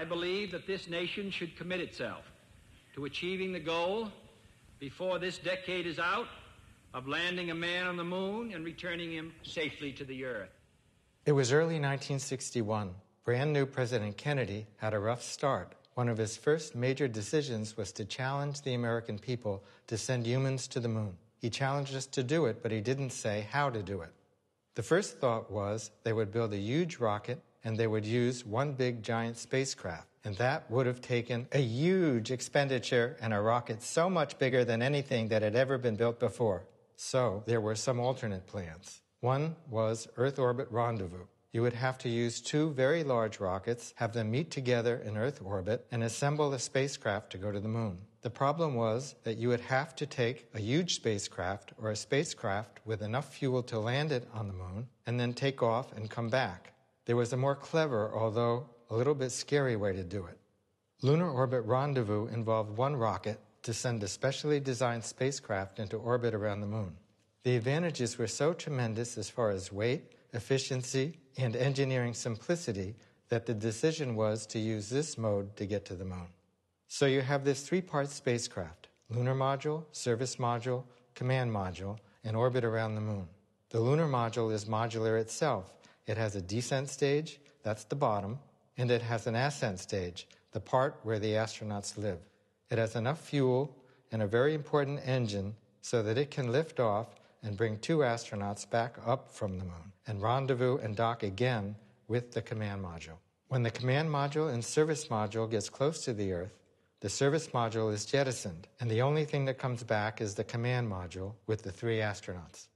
I believe that this nation should commit itself to achieving the goal before this decade is out of landing a man on the moon and returning him safely to the earth. It was early 1961. Brand new President Kennedy had a rough start. One of his first major decisions was to challenge the American people to send humans to the moon. He challenged us to do it, but he didn't say how to do it. The first thought was they would build a huge rocket and they would use one big giant spacecraft. And that would have taken a huge expenditure and a rocket so much bigger than anything that had ever been built before. So there were some alternate plans. One was Earth Orbit Rendezvous. You would have to use two very large rockets, have them meet together in Earth orbit, and assemble a spacecraft to go to the moon. The problem was that you would have to take a huge spacecraft or a spacecraft with enough fuel to land it on the moon and then take off and come back. There was a more clever, although a little bit scary way to do it. Lunar Orbit Rendezvous involved one rocket to send a specially designed spacecraft into orbit around the moon. The advantages were so tremendous as far as weight, efficiency, and engineering simplicity that the decision was to use this mode to get to the moon. So you have this three part spacecraft lunar module, service module, command module, and orbit around the moon. The lunar module is modular itself. It has a descent stage, that's the bottom, and it has an ascent stage, the part where the astronauts live. It has enough fuel and a very important engine so that it can lift off and bring two astronauts back up from the moon and rendezvous and dock again with the command module. When the command module and service module gets close to the Earth, the service module is jettisoned, and the only thing that comes back is the command module with the three astronauts.